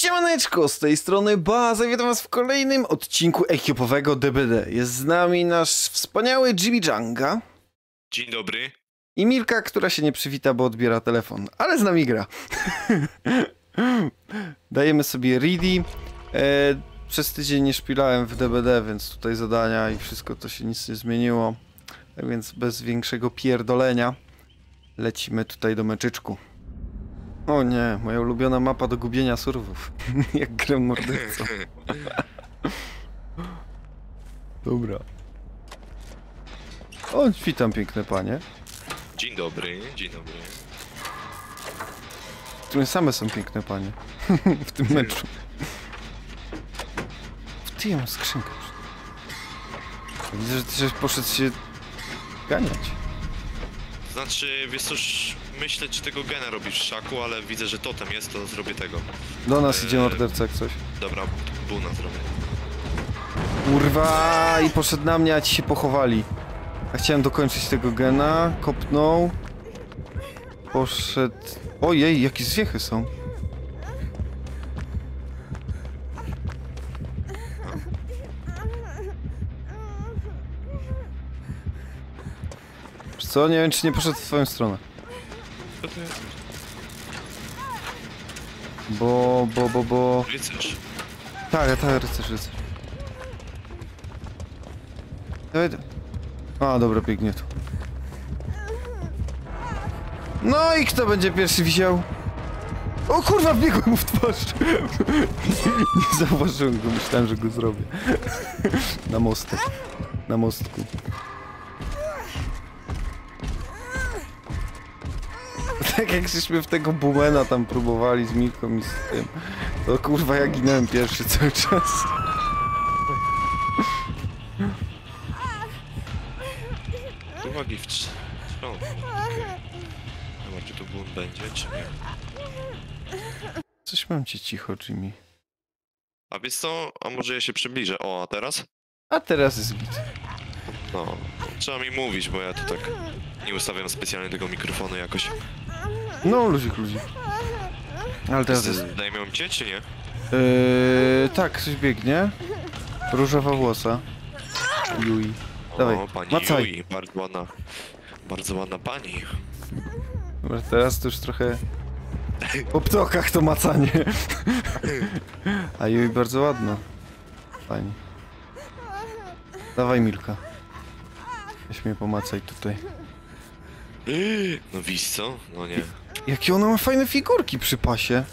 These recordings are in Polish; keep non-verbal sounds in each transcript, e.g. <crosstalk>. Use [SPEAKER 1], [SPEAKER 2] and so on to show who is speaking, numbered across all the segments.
[SPEAKER 1] Siemaneczko, z tej strony Baza, witam was w kolejnym odcinku ekipowego DBD. Jest z nami nasz wspaniały Jimmy Janga
[SPEAKER 2] Dzień dobry.
[SPEAKER 1] i Milka, która się nie przywita, bo odbiera telefon, ale z nami gra. <laughs> Dajemy sobie ready. E, przez tydzień nie szpilałem w DBD, więc tutaj zadania i wszystko to się nic nie zmieniło. Tak więc bez większego pierdolenia lecimy tutaj do meczyczku. O nie, moja ulubiona mapa do gubienia surwów. <laughs> Jak gram mordercą. <laughs> Dobra. O, witam piękne panie.
[SPEAKER 2] Dzień dobry, dzień dobry.
[SPEAKER 1] które same są piękne panie <laughs> w tym meczu. W ty mam skrzynkę. Widzę, że ty poszedł się ganiać.
[SPEAKER 2] Znaczy, wiesz cóż, myślę, czy tego gena robisz w szaku, ale widzę, że totem jest, to zrobię tego.
[SPEAKER 1] Do nas idzie morderca jak coś.
[SPEAKER 2] Dobra, buna zrobię.
[SPEAKER 1] Kurwa i poszedł na mnie, a ci się pochowali. Ja chciałem dokończyć tego gena, kopnął. Poszedł... Ojej, jakie zwiechy są. Wiesz Co? Nie wiem, czy nie poszedł w twoją stronę.
[SPEAKER 2] Co to jest?
[SPEAKER 1] Bo, bo, bo, bo...
[SPEAKER 2] Rycerz.
[SPEAKER 1] Tak, tak, rycerz, rycerz. Dawaj, da- A, dobra, biegnie tu. No i kto będzie pierwszy wisiał? O kurwa, wbiegłem mu w twarz! <laughs> Nie zauważyłem go, myślałem, że go zrobię. <laughs> Na mostek. Na mostku. Tak jak żeśmy w tego Bumena tam próbowali z Miką i z tym. To kurwa ja ginąłem pierwszy cały czas.
[SPEAKER 2] Uwagi w trz... O, okej. Chyba, czy tu bun będzie, czy nie?
[SPEAKER 1] Coś mam cię cicho, Jimmy.
[SPEAKER 2] A wiesz co, a może ja się przybliżę. O, a teraz?
[SPEAKER 1] A teraz jest git.
[SPEAKER 2] No, trzeba mi mówić, bo ja tu tak nie ustawiam specjalnie tego mikrofonu jakoś.
[SPEAKER 1] No, luzik, luzik. Ale teraz jest...
[SPEAKER 2] Zdejmią cię, czy nie?
[SPEAKER 1] Yy, tak, coś biegnie. Różowa włosa. Yui. Dawaj,
[SPEAKER 2] o, pani
[SPEAKER 1] macaj.
[SPEAKER 2] Yui, bardzo ładna. Bardzo ładna pani.
[SPEAKER 1] Dobra, teraz to już trochę... <laughs> Po ptokach to macanie. <laughs> A Yui bardzo ładna. Fajnie. Dawaj, Milka. Weź mnie pomacaj tutaj.
[SPEAKER 2] No wiesz co? No nie.
[SPEAKER 1] Jakie ona ma fajne figurki przy pasie.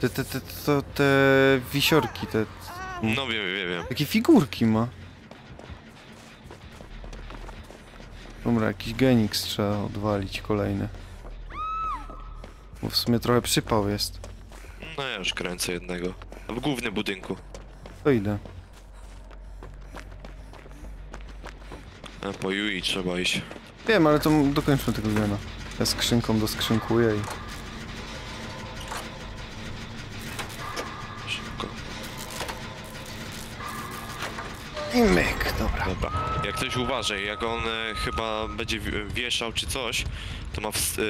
[SPEAKER 1] Te, te, te, te, te wisiorki, te...
[SPEAKER 2] No wiem, wiem, wiem.
[SPEAKER 1] Jakie figurki ma? Dobra, jakiś Genix trzeba odwalić kolejny. Bo w sumie trochę przypał jest.
[SPEAKER 2] No ja już kręcę jednego. W głównym budynku.
[SPEAKER 1] To idę.
[SPEAKER 2] A po Yui trzeba iść.
[SPEAKER 1] Wiem, ale to dokończmy tego gena. Ja skrzynką doskrzynkuję i...
[SPEAKER 2] Szybko.
[SPEAKER 1] I myk, dobra.
[SPEAKER 2] Dobra. Jak ktoś uważaj, jak on e, chyba będzie wi- wieszał czy coś, to ma wst-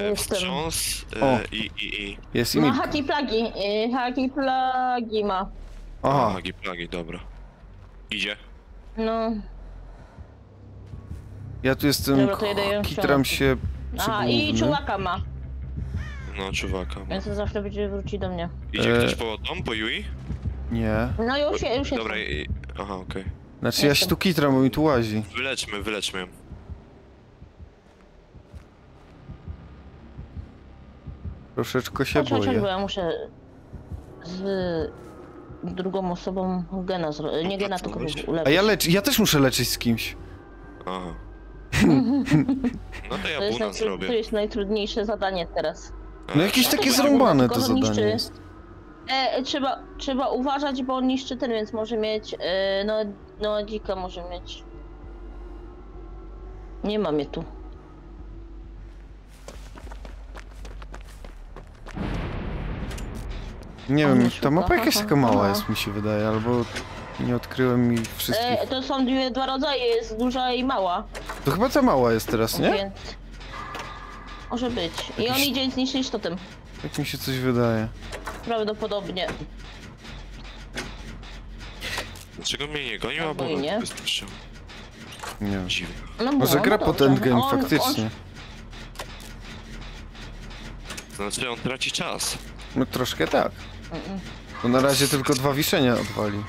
[SPEAKER 2] e,
[SPEAKER 3] Jestem.
[SPEAKER 2] wstrząs
[SPEAKER 1] O.
[SPEAKER 2] e, i, i, i.
[SPEAKER 1] Jest i
[SPEAKER 3] Ma haki plagi, y, haki plagi ma.
[SPEAKER 1] Aha,
[SPEAKER 2] plagi, dobra. Idzie.
[SPEAKER 3] No,
[SPEAKER 1] ja tu jestem...
[SPEAKER 3] Dobra, to jedę ją
[SPEAKER 1] Kitram się
[SPEAKER 3] aha
[SPEAKER 1] przy
[SPEAKER 3] i
[SPEAKER 1] głównym.
[SPEAKER 3] czułaka ma,
[SPEAKER 2] No, czuwaka. ma.
[SPEAKER 3] więc zawsze będzie wróci do mnie.
[SPEAKER 2] Idzie
[SPEAKER 1] E.
[SPEAKER 2] ktoś po dom, po Yui?
[SPEAKER 1] Nie.
[SPEAKER 3] No już, je, już
[SPEAKER 2] Dobra,
[SPEAKER 3] jestem.
[SPEAKER 2] i... aha, okej.
[SPEAKER 1] Znaczy ja się tu kitram, bo mi tu łazi.
[SPEAKER 2] Wyleczmy, wyleczmy ją.
[SPEAKER 1] Troszeczkę się
[SPEAKER 3] Chodź, chodź, chodź, bo
[SPEAKER 1] boję.
[SPEAKER 3] ja muszę z drugą osobą gena zrobić. Nie gena, tylko.
[SPEAKER 1] A
[SPEAKER 3] ulepić.
[SPEAKER 1] ja lecz... Ja też muszę leczyć z kimś.
[SPEAKER 2] Aha. No to ja
[SPEAKER 3] To jest, najtru- to
[SPEAKER 2] zrobię.
[SPEAKER 3] jest najtrudniejsze zadanie teraz.
[SPEAKER 1] No jakieś
[SPEAKER 2] A,
[SPEAKER 1] takie zrąbane
[SPEAKER 3] tylko
[SPEAKER 1] to
[SPEAKER 3] niszczy.
[SPEAKER 1] zadanie jest.
[SPEAKER 3] E, trzeba, trzeba uważać, bo on niszczy ten, więc może mieć, e, no, no dzika może mieć. Nie ma mnie tu.
[SPEAKER 1] Nie
[SPEAKER 3] On
[SPEAKER 1] wiem,
[SPEAKER 3] nie
[SPEAKER 1] ta mapa jakaś
[SPEAKER 3] aha,
[SPEAKER 1] taka mała
[SPEAKER 3] aha.
[SPEAKER 1] jest, mi się wydaje, albo nie odkryłem mi wszystkich.
[SPEAKER 3] E, to są dwie, dwa rodzaje, jest duża i mała.
[SPEAKER 1] To chyba ta mała jest teraz, nie?
[SPEAKER 3] Więc... Może być. I on idzie zniszczyć totem.
[SPEAKER 1] Tak mi się coś wydaje.
[SPEAKER 3] prawdopodobnie.
[SPEAKER 2] Dlaczego mnie nie gonił,
[SPEAKER 3] Albo nie.
[SPEAKER 1] Nie.
[SPEAKER 2] Dziwne.
[SPEAKER 3] No,
[SPEAKER 1] Może
[SPEAKER 3] było,
[SPEAKER 1] gra
[SPEAKER 3] no
[SPEAKER 1] po
[SPEAKER 3] dobrze.
[SPEAKER 1] endgame,
[SPEAKER 3] On-
[SPEAKER 1] faktycznie.
[SPEAKER 2] Znaczy on traci czas.
[SPEAKER 1] No troszkę tak.
[SPEAKER 3] On... Mm,
[SPEAKER 1] Bo na razie tylko dwa wiszenia odwali.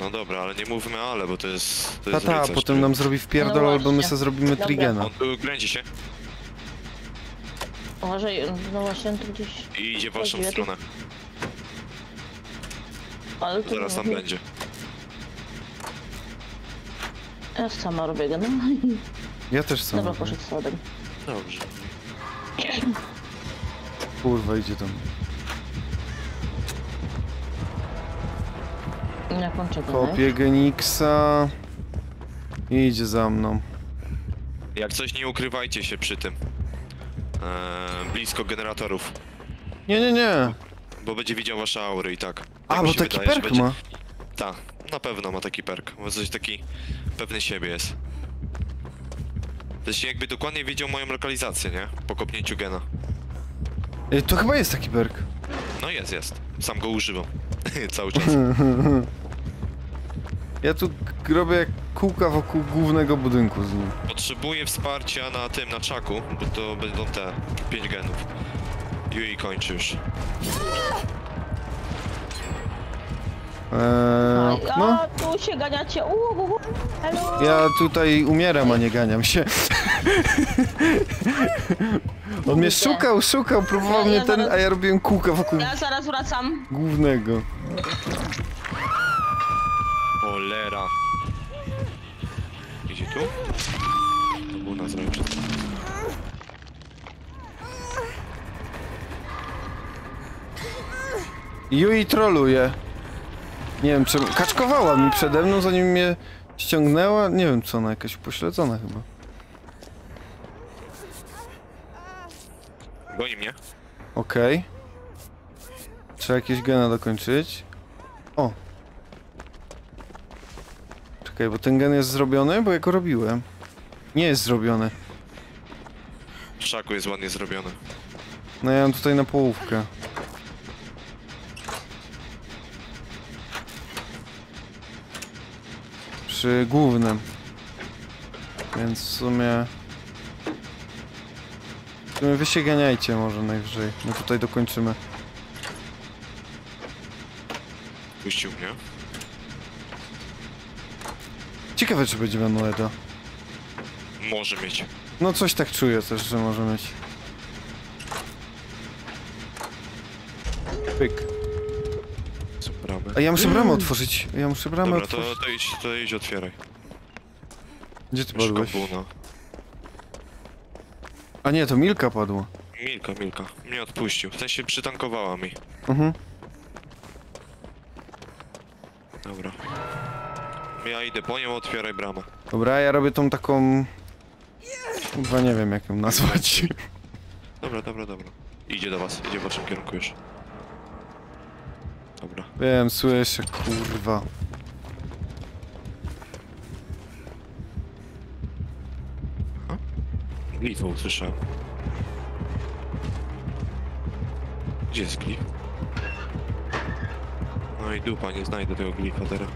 [SPEAKER 2] No dobra, ale nie mówmy ale, bo to jest... To
[SPEAKER 1] Ta,
[SPEAKER 2] jest
[SPEAKER 1] ta,
[SPEAKER 2] rycerz,
[SPEAKER 1] potem nam zrobi wpierdol,
[SPEAKER 3] No
[SPEAKER 1] albo my
[SPEAKER 3] właśnie.
[SPEAKER 1] sobie zrobimy
[SPEAKER 3] Dobra.
[SPEAKER 1] trigena.
[SPEAKER 2] On tu kręci się
[SPEAKER 3] Uważaj, no właśnie tu gdzieś...
[SPEAKER 2] i idzie w waszą
[SPEAKER 3] Chodzi,
[SPEAKER 2] stronę.
[SPEAKER 3] Ale to
[SPEAKER 2] Zaraz tam będzie.
[SPEAKER 3] Ja sama robię go, no.
[SPEAKER 1] Ja też sam.
[SPEAKER 3] Dobra,
[SPEAKER 1] robię.
[SPEAKER 3] poszedł schodem.
[SPEAKER 2] Dobrze.
[SPEAKER 1] Kurwa, idzie tam.
[SPEAKER 3] Czeka,
[SPEAKER 1] Kopię Genixa. I idzie za mną.
[SPEAKER 2] Jak coś, nie ukrywajcie się przy tym. Eee, blisko generatorów.
[SPEAKER 1] Nie, nie, nie.
[SPEAKER 2] Bo będzie widział wasze aury i tak.
[SPEAKER 1] A,
[SPEAKER 2] Tak
[SPEAKER 1] bo
[SPEAKER 2] się
[SPEAKER 1] taki
[SPEAKER 2] wydaje,
[SPEAKER 1] perk
[SPEAKER 2] będzie...
[SPEAKER 1] ma.
[SPEAKER 2] Tak, na pewno ma taki perk. Bo coś taki pewny siebie jest. To się jakby dokładnie wiedział moją lokalizację, nie? Po kopnięciu gena.
[SPEAKER 1] Ej, To chyba jest taki perk.
[SPEAKER 2] No jest, jest. Sam go używam. <laughs> Cały czas. <laughs>
[SPEAKER 1] Ja tu robię jak kółka wokół głównego budynku z nim.
[SPEAKER 2] Potrzebuję wsparcia na tym, na czaku, bo to będą te 5 genów. Yui kończy już.
[SPEAKER 1] Eee,
[SPEAKER 3] A,
[SPEAKER 1] no.
[SPEAKER 3] a tu się ganiacie, uuu, hello.
[SPEAKER 1] Ja tutaj umieram, a nie ganiam się. <laughs> On mnie szukał, szukał, próbował
[SPEAKER 3] Ja-
[SPEAKER 1] mnie
[SPEAKER 3] ja
[SPEAKER 1] ten,
[SPEAKER 3] zaraz-
[SPEAKER 1] a ja robiłem kółka wokół
[SPEAKER 3] Ja zaraz wracam.
[SPEAKER 1] głównego.
[SPEAKER 2] Cholera. Idzie tu? To był na zrobił przed
[SPEAKER 1] Yui troluje. Nie wiem czemu. Kaczkowała mi przede mną, zanim mnie ściągnęła. Nie wiem co ona, jakaś pośledzona chyba.
[SPEAKER 2] Goni mnie.
[SPEAKER 1] Okej. Trzeba jakieś gena dokończyć. O. Czekaj, bo ten gen jest zrobiony? Bo ja go robiłem. Nie jest zrobiony.
[SPEAKER 2] W szaku jest ładnie zrobiony.
[SPEAKER 1] No ja mam tutaj na połówkę. Przy głównym. Więc w sumie... W sumie wy się ganiajcie może najwyżej. My tutaj dokończymy.
[SPEAKER 2] Puścił mnie.
[SPEAKER 1] Ciekawe czy będzie Manuela.
[SPEAKER 2] Może mieć.
[SPEAKER 1] No coś tak czuję też, że może mieć. Pyk.
[SPEAKER 2] Bramy.
[SPEAKER 1] A ja muszę bramę otworzyć. Ja muszę bramę
[SPEAKER 2] Dobra, to,
[SPEAKER 1] otworzyć.
[SPEAKER 2] to idź, to idź otwieraj.
[SPEAKER 1] Gdzie ty padłeś? A nie, to Milka padła.
[SPEAKER 2] Milka, Milka. Mnie odpuścił. W sensie przytankowała mi.
[SPEAKER 1] Mhm.
[SPEAKER 2] Dobra. Ja idę po nią, otwieraj bramę.
[SPEAKER 1] Dobra, ja robię tą taką... Chyba nie wiem jak ją nazwać.
[SPEAKER 2] Dobra, dobra, dobra. Idzie do was, idzie w waszym kierunku już. Dobra.
[SPEAKER 1] Wiem, słyszę, kurwa.
[SPEAKER 2] Glifa usłyszałem. Gdzie jest glif? No i dupa, nie znajdę tego glifa teraz.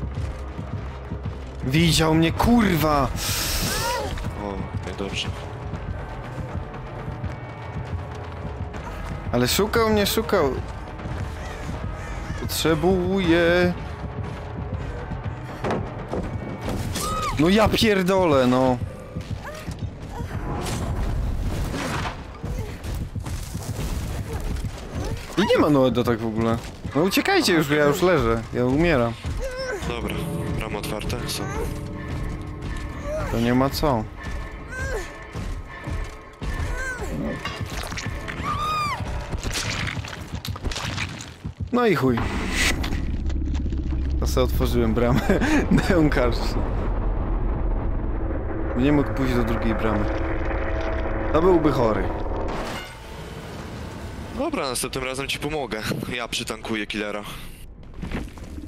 [SPEAKER 1] Widział mnie, kurwa!
[SPEAKER 2] O, tak dobrze.
[SPEAKER 1] Ale szukał mnie, szukał. Potrzebuję... No ja pierdolę, no. I nie ma Noeda tak w ogóle. No uciekajcie już, ja już leżę. Ja umieram. To nie ma co. No i chuj. To sobie otworzyłem bramę <laughs> Neon Carson. Nie mógł pójść do drugiej bramy. To byłby chory.
[SPEAKER 2] Dobra, następnym razem ci pomogę. Ja przytankuję killera.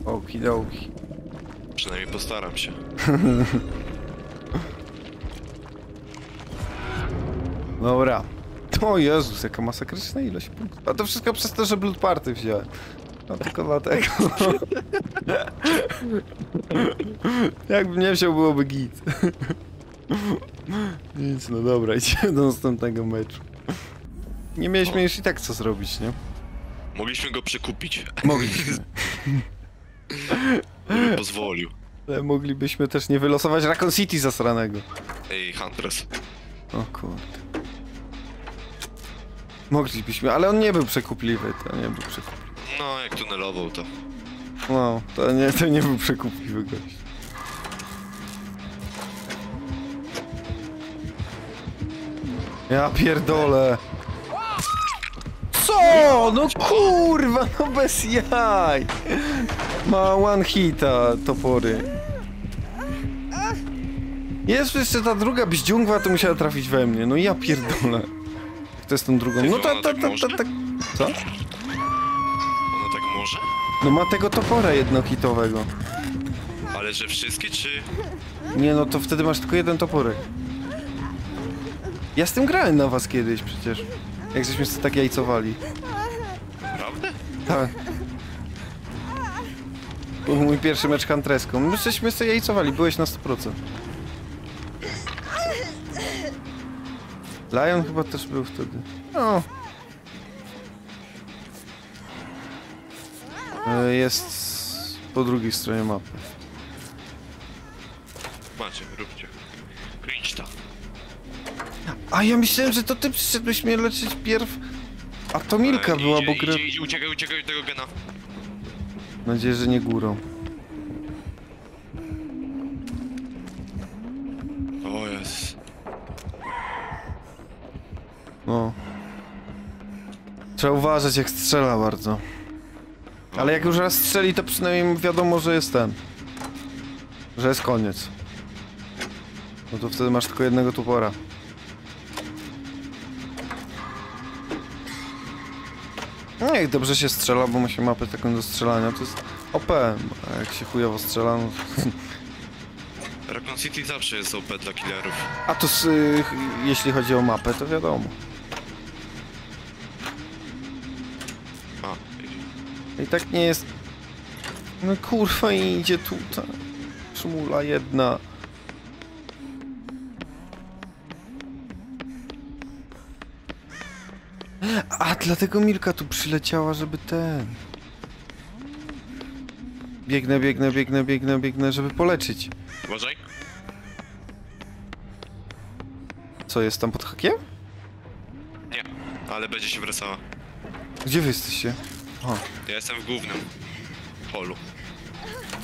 [SPEAKER 1] Okidoki.
[SPEAKER 2] Przynajmniej postaram się. <laughs>
[SPEAKER 1] Dobra. O Jezus, jaka masakryczna ilość punktów. A to wszystko przez to, że Blood Party wziąłem. No tylko dlatego. <laughs> Jakbym nie wziął, byłoby git. <laughs> Nic, no dobra, <laughs> idziemy do następnego meczu. Nie mieliśmy już i tak co zrobić, nie?
[SPEAKER 2] Mogliśmy go przekupić.
[SPEAKER 1] Mogliśmy.
[SPEAKER 2] Gdyby pozwolił.
[SPEAKER 1] Ale moglibyśmy też nie wylosować Raccoon City zasranego.
[SPEAKER 2] Ej, Huntress.
[SPEAKER 1] O kurde. Moglibyśmy, ale on nie był przekupliwy, to nie był przekupliwy.
[SPEAKER 2] No, jak tunelował to.
[SPEAKER 1] No, to nie, to nie był przekupliwy gość. Ja pierdolę. Co? No kurwa, no bez jaj. Ma one hita topory. Jest jeszcze ta druga bździungwa, to musiała trafić we mnie. No ja pierdolę. To jest tą drugą. No ta, ta, ta, ta, ta. Co?
[SPEAKER 2] Ona tak może?
[SPEAKER 1] No ma tego topora jednohitowego.
[SPEAKER 2] Ale że wszystkie, czy...
[SPEAKER 1] Nie no, to wtedy masz tylko jeden toporek. Ja z tym grałem na was kiedyś przecież. Jak żeśmy sobie tak jajcowali.
[SPEAKER 2] Prawda?
[SPEAKER 1] Tak. Był mój pierwszy mecz Huntreską. My żeśmy sobie jajcowali, byłeś na 100%. Lion chyba też był wtedy. No. Jest po drugiej stronie mapy.
[SPEAKER 2] Macie, róbcie. Cringe to.
[SPEAKER 1] A ja myślałem, że to ty przyszedłeś mnie leczyć pierw. A to Milka
[SPEAKER 2] E,
[SPEAKER 1] była, bo.
[SPEAKER 2] Idzie, idzie, uciekaj, uciekaj tego gena.
[SPEAKER 1] Mam nadzieję, że nie górą. No. Trzeba uważać jak strzela bardzo. Ale jak już raz strzeli, to przynajmniej wiadomo, że jest ten. Że jest koniec. No to wtedy masz tylko jednego tupora. No jak dobrze się strzela, bo ma się mapę taką do strzelania, to jest OP. A jak się chujowo strzela, no to...
[SPEAKER 2] Raccoon City zawsze jest OP dla killerów.
[SPEAKER 1] A to z, y, jeśli chodzi o mapę, to wiadomo.
[SPEAKER 2] A, idzie.
[SPEAKER 1] I tak nie jest... No kurwa idzie tutaj. Szmula jedna. A, dlatego Milka tu przyleciała, żeby ten... Biegnę, biegnę, biegnę, biegnę, biegnę, żeby poleczyć.
[SPEAKER 2] Uważaj.
[SPEAKER 1] Co, jest tam pod hakiem?
[SPEAKER 2] Nie, ale będzie się wracała.
[SPEAKER 1] Gdzie wy jesteście? O,
[SPEAKER 2] Ja jestem w głównym holu.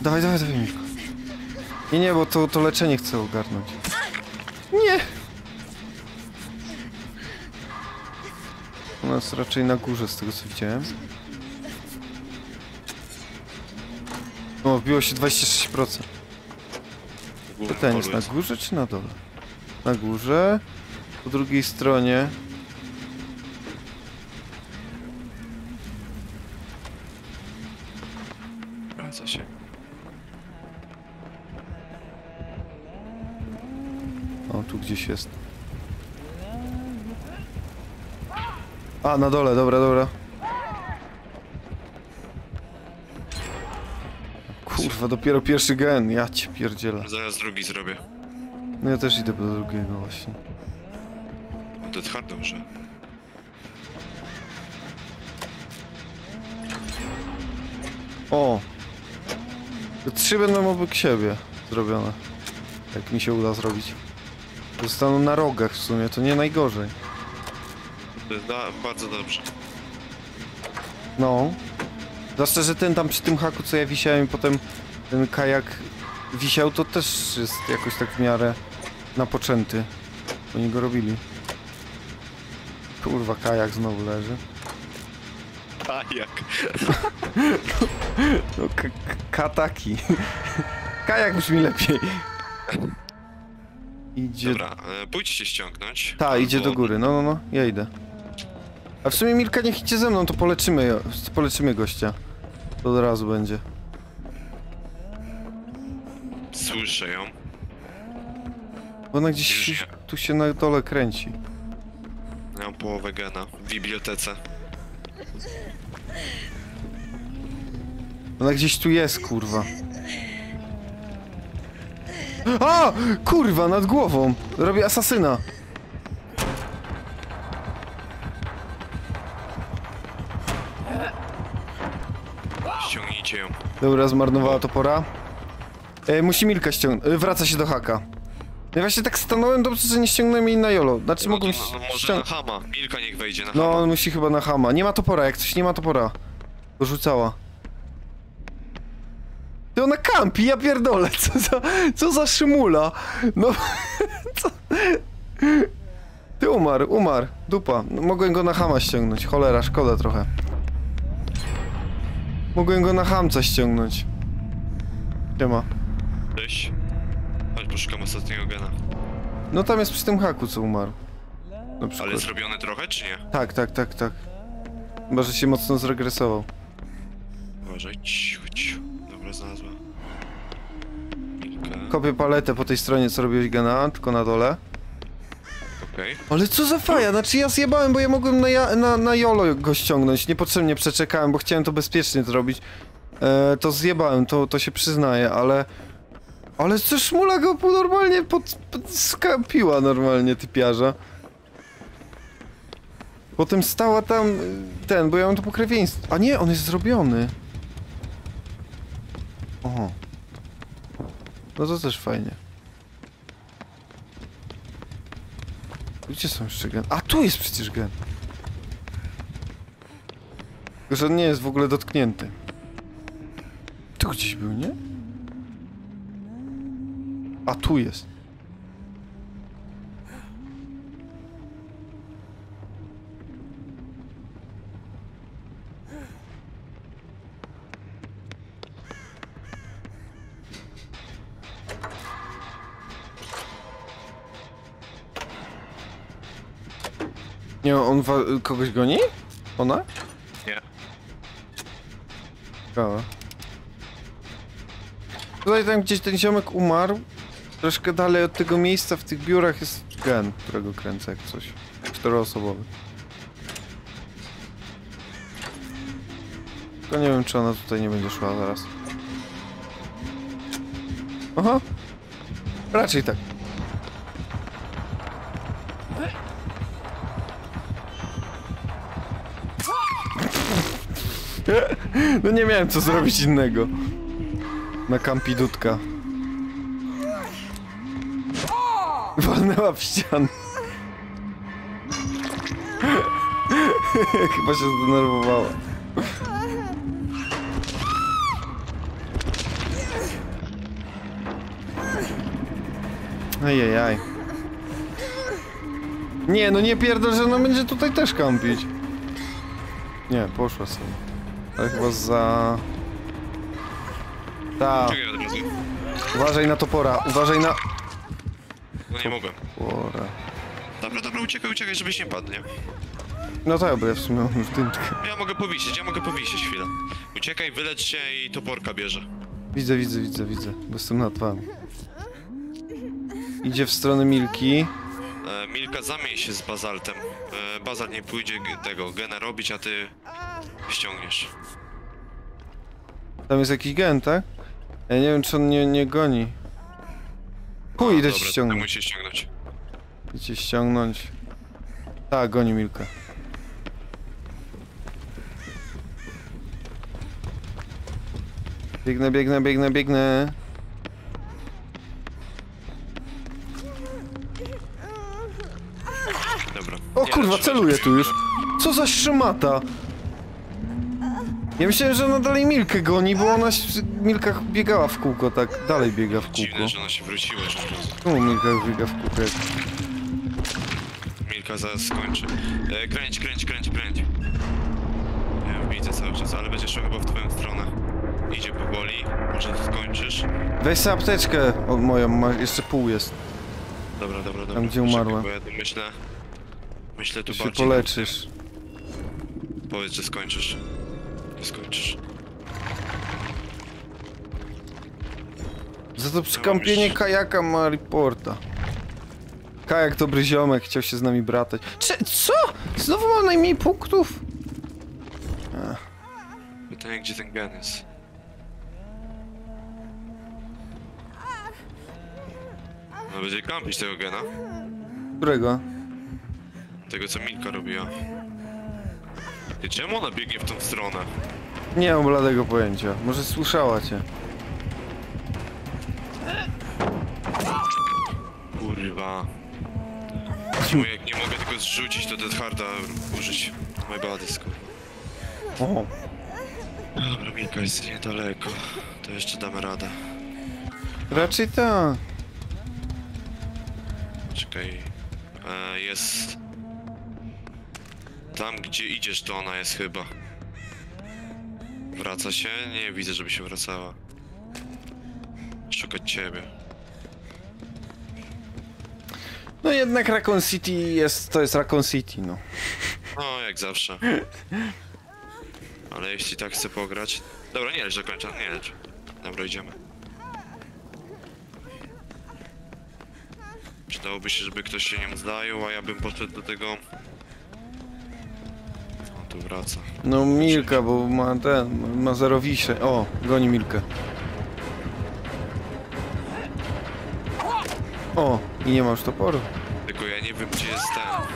[SPEAKER 1] dawaj, dawaj, dawaj, Milko. Nie, nie, bo to, to leczenie chcę ogarnąć. Nie! U nas raczej na górze, z tego co widziałem. O, wbiło się 26%.
[SPEAKER 2] W głównym
[SPEAKER 1] Pytanie jest na górze czy na dole? Na górze. Po drugiej stronie.
[SPEAKER 2] Wraca się.
[SPEAKER 1] O, tu gdzieś jest. A, na dole, dobra, dobra. Kurwa, dopiero pierwszy gen, ja cię pierdzielę.
[SPEAKER 2] Zaraz drugi zrobię.
[SPEAKER 1] No ja też idę do drugiego właśnie.
[SPEAKER 2] Dead Hard dobrze.
[SPEAKER 1] O! Trzy będą obok siebie zrobione. Jak mi się uda zrobić. Zostaną na rogach w sumie, to nie najgorzej.
[SPEAKER 2] To jest da, bardzo dobrze.
[SPEAKER 1] No. Zwłaszcza, że ten tam przy tym haku, co ja wisiałem i potem ten kajak wisiał, to też jest jakoś tak w miarę napoczęty. Oni go robili. Kurwa, kajak znowu leży.
[SPEAKER 2] A jak?
[SPEAKER 1] No, k- k- kataki. kajak brzmi lepiej. Idzie...
[SPEAKER 2] Dobra, e, pójdźcie się ściągnąć.
[SPEAKER 1] Ta, idzie do góry, no, no, no, ja idę. A w sumie Milka niech idzie ze mną, to poleczymy, poleczymy gościa. To od razu będzie.
[SPEAKER 2] Słyszę ją.
[SPEAKER 1] Bo ona gdzieś
[SPEAKER 2] Już nie.
[SPEAKER 1] tu się na dole kręci.
[SPEAKER 2] Ją połowę gena w bibliotece.
[SPEAKER 1] Ona gdzieś tu jest, kurwa. A! Kurwa, nad głową! Robię asasyna.
[SPEAKER 2] Ściągnijcie ją.
[SPEAKER 1] Dobra, zmarnowała topora. E, musi Milka ściągnąć. E, wraca się do haka. Ja właśnie tak stanąłem dobrze, że nie ściągnąłem jej na jolo. Znaczy
[SPEAKER 2] No,
[SPEAKER 1] mogłem
[SPEAKER 2] no, może na. Hama. Milka niech wejdzie na
[SPEAKER 1] No,
[SPEAKER 2] Hama.
[SPEAKER 1] on musi chyba na hama. Nie ma topora, jak coś nie ma topora. To rzucała. Ty ona kampi, ja pierdolę, co za, co za szymula. No, <laughs> co? Ty umarł, umarł, dupa. No, mogłem go na hama ściągnąć, cholera, szkoda trochę. Mogłem go na hamca ściągnąć. Nie ma.
[SPEAKER 2] Cześć. Poszukam ostatniego gena.
[SPEAKER 1] No tam jest przy tym haku, co umarł. Na przykład.
[SPEAKER 2] Ale zrobiony trochę, czy nie?
[SPEAKER 1] Tak, tak, tak, tak. Chyba, że się mocno zregresował.
[SPEAKER 2] Uważaj. Ciu, ciu. Dobra, znalazła. Milka.
[SPEAKER 1] Kopię paletę po tej stronie, co robiłeś Gena, tylko na dole.
[SPEAKER 2] Okej.
[SPEAKER 1] Ale co za faja, znaczy ja zjebałem, bo ja mogłem na, ja, na, na YOLO go ściągnąć, niepotrzebnie przeczekałem, bo chciałem to bezpiecznie zrobić. E, to zjebałem, to, to się przyznaję, ale... Ale co szmula go normalnie pod, pod skapiła normalnie typiarza. Potem stała tam y, ten, bo ja mam to pokrewieństwo. A nie, on jest zrobiony. Oho. No to też fajnie. Gdzie są jeszcze gen? A tu jest przecież gen. Tylko, że on nie jest w ogóle dotknięty. Tu gdzieś był, nie? A tu jest. Nie, on kogoś goni? Ona?
[SPEAKER 2] Nie.
[SPEAKER 1] Ciekawe. Tutaj tam gdzieś ten ziomek umarł. Troszkę dalej od tego miejsca w tych biurach jest gen, którego kręcę jak coś. Czteroosobowy. Tylko nie wiem, czy ona tutaj nie będzie szła zaraz. Aha. Raczej tak. <laughs> No nie miałem co zrobić innego. Na kampi dudka. Walnęła w ścianę. Chyba się zdenerwowała. Ajajaj. Nie, no nie pierdol, że ona będzie tutaj też kampić. Nie, poszła sobie. Ale chyba za... Ta, uważaj na topora, uważaj na...
[SPEAKER 2] No nie mogłem.
[SPEAKER 1] Topora.
[SPEAKER 2] Dobra, dobra, uciekaj, uciekaj, żebyś nie padł, nie?
[SPEAKER 1] No tak, bo ja w sumie mam już dymkę.
[SPEAKER 2] Ja mogę powisieć, ja mogę powisieć chwilę. Uciekaj, wylecz się i toporka bierze.
[SPEAKER 1] Widzę, widzę, widzę, widzę, bo jestem nad wami. Idzie w stronę Milki.
[SPEAKER 2] E, Milka, zamień się z bazaltem. E, bazalt nie pójdzie tego gena robić, a ty ściągniesz.
[SPEAKER 1] Tam jest jakiś gen, tak? Ja nie wiem, czy on nie, nie goni. Chuj, idę ci ściągnąć.
[SPEAKER 2] musisz ściągnąć.
[SPEAKER 1] Idę cię ściągnąć. Tak, goni Milkę. Biegnę, biegnę, biegnę, biegnę.
[SPEAKER 2] Dobra.
[SPEAKER 1] O kurwa, celuję tu już. Co za szmata? Ja myślałem, że ona dalej Milkę goni, bo ona się- Milka biegała w kółko, tak dalej biega w kółko.
[SPEAKER 2] Dziwne, że ona się wróciła już od razu.
[SPEAKER 1] Czemu Milka biega w kółko? Jak...
[SPEAKER 2] Milka zaraz skończy. E, kręć, kręć, kręć, kręć. Ja widzę cały czas, ale będzie szło chyba w twoją stronę. Idzie powoli, może skończysz.
[SPEAKER 1] Weź sobie apteczkę o, moją, ma, jeszcze pół jest.
[SPEAKER 2] Dobra, dobra, dobra.
[SPEAKER 1] gdzie
[SPEAKER 2] Poczekaj,
[SPEAKER 1] umarła.
[SPEAKER 2] Bo ja tu myślę... Myślę tu
[SPEAKER 1] Tu się
[SPEAKER 2] bardziej...
[SPEAKER 1] poleczysz.
[SPEAKER 2] Powiedz, że skończysz. Skończysz.
[SPEAKER 1] Za to przykampienie kajaka ma reporta. Kajak dobry ziomek, chciał się z nami bratać. Cze co? Znowu mam najmniej punktów?
[SPEAKER 2] Pytanie, gdzie ten gen jest. No będzie kampić tego gena.
[SPEAKER 1] Którego?
[SPEAKER 2] Tego, co Milka robiła. Ty, czemu ona biegnie w tą stronę?
[SPEAKER 1] Nie mam bladego pojęcia. Może słyszała cię.
[SPEAKER 2] Kurwa. Czemu jak nie mogę tego zrzucić, to Dead Harda użyć. My jest, kurwa.
[SPEAKER 1] O,
[SPEAKER 2] Dobra, Milka jest niedaleko. To jeszcze damy radę.
[SPEAKER 1] raczej tak.
[SPEAKER 2] Czekaj. E, jest... Tam, gdzie idziesz, to ona jest chyba. Wraca się? Nie widzę, żeby się wracała. Szukać ciebie.
[SPEAKER 1] No jednak Raccoon City jest, to jest Raccoon City, no.
[SPEAKER 2] No, jak zawsze. Ale jeśli tak chcę pograć... Dobra, nie lecz do końca, nie lecz. Dobra, idziemy. Przydałoby się, żeby ktoś się nią zajął, a ja bym poszedł do tego... Wraca.
[SPEAKER 1] No Milka, bo ma ten, ma zerowisze. O, goni Milkę. O, i nie ma już toporu.
[SPEAKER 2] Tylko ja nie wiem, gdzie jest ten...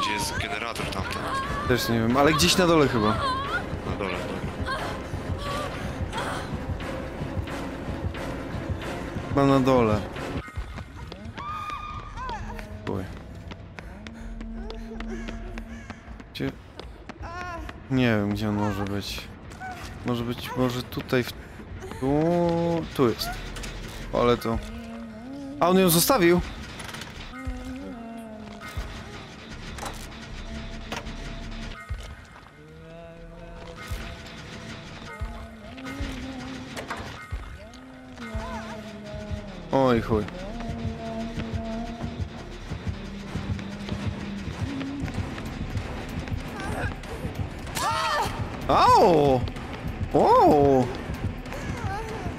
[SPEAKER 2] Gdzie jest generator tamten.
[SPEAKER 1] Też nie wiem, ale gdzieś na dole chyba.
[SPEAKER 2] Na dole, dobra.
[SPEAKER 1] Chyba na dole. Oj. Gdzie? Nie wiem, gdzie on może być. Może być, może tutaj w... Tu... Tu jest. Ale to... A on ją zostawił? Oj chuj. Au! O!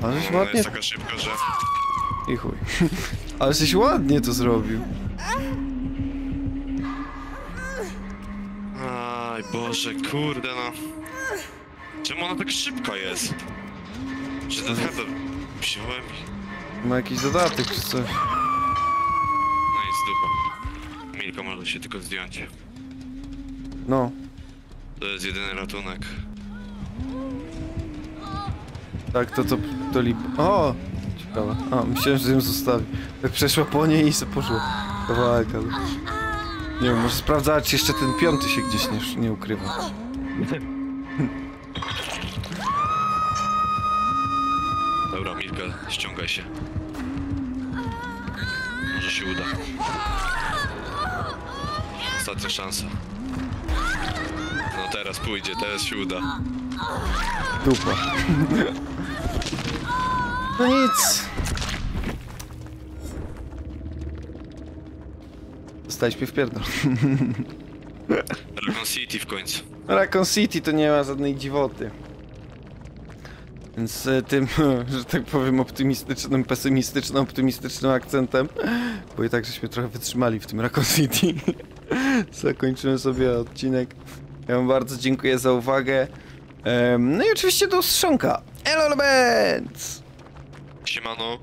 [SPEAKER 1] Ale żeś
[SPEAKER 2] Ona
[SPEAKER 1] ładnie...
[SPEAKER 2] jest taka szybka, że...
[SPEAKER 1] I chuj. <laughs> Ale żeś ładnie to zrobił.
[SPEAKER 2] Aj, Boże, kurde no. Czemu ona tak szybka jest? Czy ten header wziąłem?
[SPEAKER 1] Ma jakiś dodatek czy coś.
[SPEAKER 2] No i z dupa. Milka może się tylko zdjąć.
[SPEAKER 1] No.
[SPEAKER 2] To jest jedyny ratunek.
[SPEAKER 1] Tak, to to, to lip... O! Ciekawe. A, myślałem, że ją zostawi. Tak przeszła po niej i se poszła. Kawałek, ale... Nie wiem, może sprawdzała, czy jeszcze ten piąty się gdzieś nie, nie ukrywa.
[SPEAKER 2] Dobra, Milka, ściągaj się. Może się uda. Ostatnia szansa. Teraz pójdzie, teraz się uda.
[SPEAKER 1] Dupa. No nic. Dostaliśmy w pierdol.
[SPEAKER 2] Raccoon City w końcu.
[SPEAKER 1] Raccoon City to nie ma żadnej dziwoty. Więc e, tym, <laughs> że tak powiem, optymistycznym, pesymistycznym, optymistycznym akcentem, bo i tak żeśmy trochę wytrzymali w tym Raccoon City, <laughs> zakończymy sobie odcinek. Ja wam bardzo dziękuję za uwagę. Em, No i oczywiście do ustrzonka. Elo, Elements!
[SPEAKER 2] Siemano.